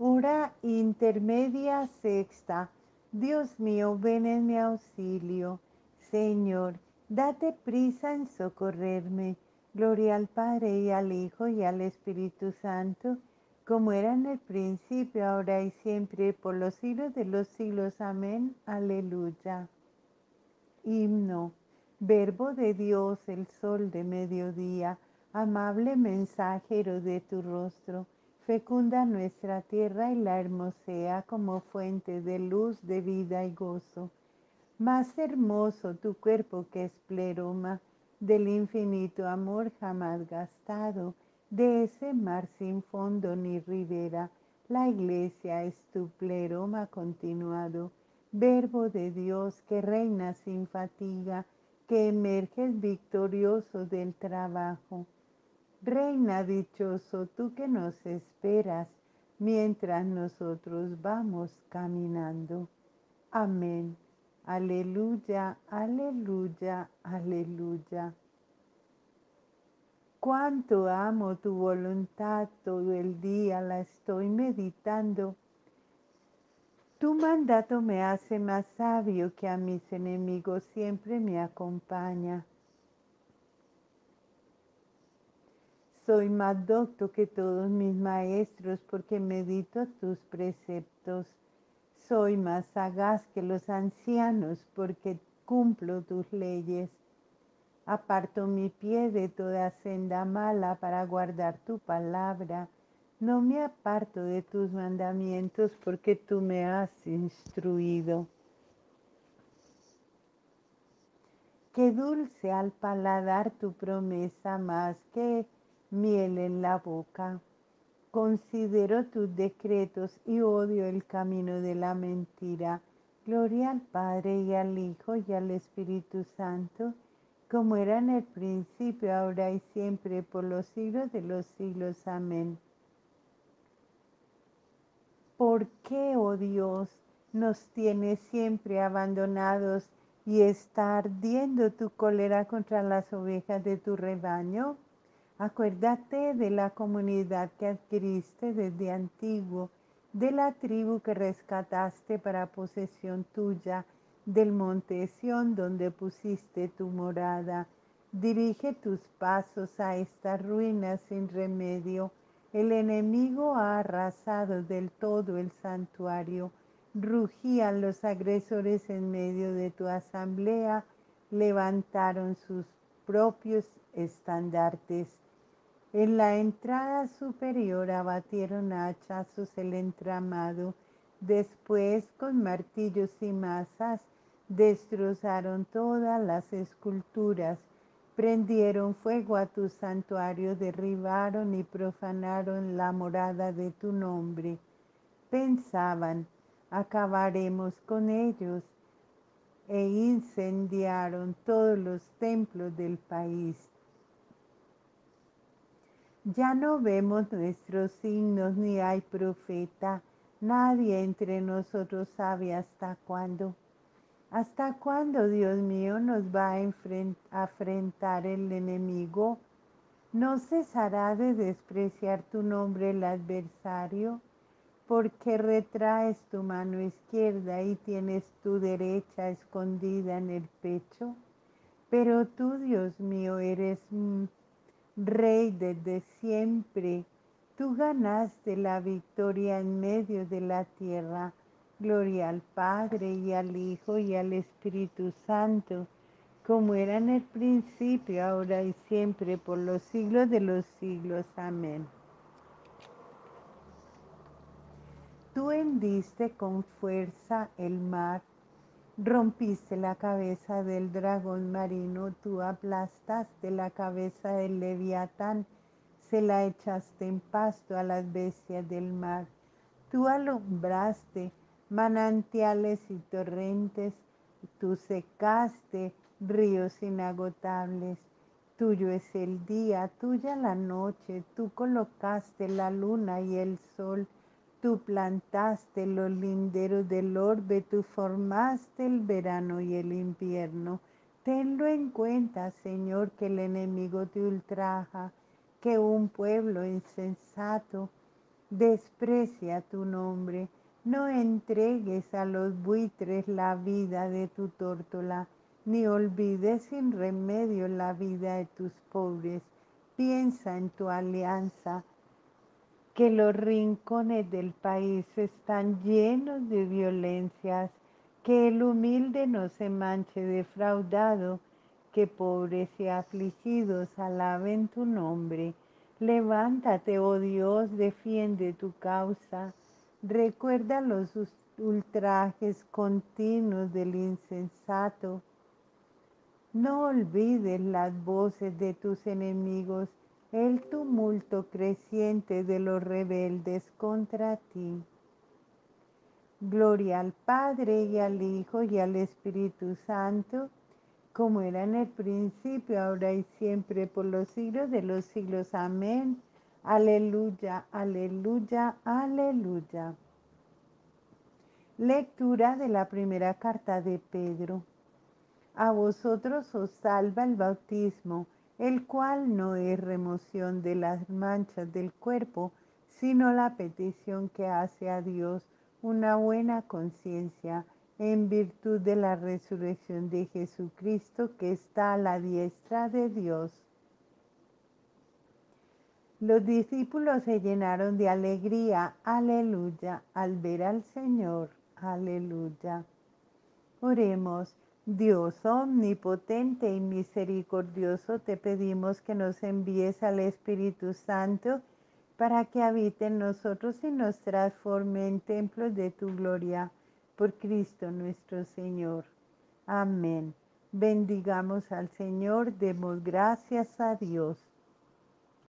Hora intermedia sexta. Dios mío, ven en mi auxilio. Señor, date prisa en socorrerme. Gloria al Padre y al Hijo y al Espíritu Santo, como era en el principio, ahora y siempre, por los siglos de los siglos. Amén. Aleluya. Himno. Verbo de Dios, el sol de mediodía, amable mensajero de tu rostro, fecunda nuestra tierra y la hermosea como fuente de luz, de vida y gozo. Más hermoso tu cuerpo que es pleroma del infinito amor jamás gastado, de ese mar sin fondo ni ribera, la iglesia es tu pleroma continuado, verbo de Dios que reina sin fatiga, que emerges victorioso del trabajo. Reina dichoso, tú que nos esperas mientras nosotros vamos caminando. Amén. Aleluya, aleluya, aleluya. Cuánto amo tu voluntad, todo el día la estoy meditando. Tu mandato me hace más sabio que a mis enemigos siempre me acompaña. Soy más docto que todos mis maestros porque medito tus preceptos. Soy más sagaz que los ancianos porque cumplo tus leyes. Aparto mi pie de toda senda mala para guardar tu palabra. No me aparto de tus mandamientos porque tú me has instruido. Qué dulce al paladar tu promesa más que miel en la boca. Considero tus decretos y odio el camino de la mentira. Gloria al Padre y al Hijo y al Espíritu Santo, como era en el principio, ahora y siempre, por los siglos de los siglos. Amén. ¿Por qué, oh Dios, nos tienes siempre abandonados y está ardiendo tu cólera contra las ovejas de tu rebaño? Acuérdate de la comunidad que adquiriste desde antiguo, de la tribu que rescataste para posesión tuya, del monte Sión donde pusiste tu morada. Dirige tus pasos a estas ruinas sin remedio. El enemigo ha arrasado del todo el santuario. Rugían los agresores en medio de tu asamblea, levantaron sus propios estandartes en la entrada superior abatieron a hachazos el entramado, después con martillos y masas destrozaron todas las esculturas, prendieron fuego a tu santuario, derribaron y profanaron la morada de tu nombre. Pensaban, acabaremos con ellos, e incendiaron todos los templos del país. Ya no vemos nuestros signos ni hay profeta. Nadie entre nosotros sabe hasta cuándo. ¿Hasta cuándo, Dios mío, nos va a enfrentar el enemigo? ¿No cesará de despreciar tu nombre el adversario? Porque retraes tu mano izquierda y tienes tu derecha escondida en el pecho. Pero tú, Dios mío, eres Rey desde siempre, tú ganaste la victoria en medio de la tierra. Gloria al Padre y al Hijo y al Espíritu Santo, como era en el principio, ahora y siempre, por los siglos de los siglos. Amén. Tú hendiste con fuerza el mar Rompiste la cabeza del dragón marino, tú aplastaste la cabeza del leviatán, se la echaste en pasto a las bestias del mar. Tú alumbraste manantiales y torrentes, tú secaste ríos inagotables. Tuyo es el día, tuya la noche, tú colocaste la luna y el sol Tú plantaste los linderos del orbe, tú formaste el verano y el invierno. Tenlo en cuenta, Señor, que el enemigo te ultraja, que un pueblo insensato desprecia tu nombre. No entregues a los buitres la vida de tu tórtola, ni olvides sin remedio la vida de tus pobres. Piensa en tu alianza, que los rincones del país están llenos de violencias, que el humilde no se manche defraudado, que pobres y afligidos alaben tu nombre. Levántate, oh Dios, defiende tu causa. Recuerda los ultrajes continuos del insensato. No olvides las voces de tus enemigos, el tumulto creciente de los rebeldes contra ti. Gloria al Padre y al Hijo y al Espíritu Santo como era en el principio, ahora y siempre, por los siglos de los siglos. Amén. Aleluya, aleluya, aleluya. Lectura de la primera carta de Pedro. A vosotros os salva el bautismo, el cual no es remoción de las manchas del cuerpo, sino la petición que hace a Dios una buena conciencia en virtud de la resurrección de Jesucristo que está a la diestra de Dios. Los discípulos se llenaron de alegría, aleluya, al ver al Señor, aleluya. Oremos, Dios omnipotente y misericordioso, te pedimos que nos envíes al Espíritu Santo para que habite en nosotros y nos transforme en templos de tu gloria por Cristo nuestro Señor. Amén. Bendigamos al Señor, demos gracias a Dios.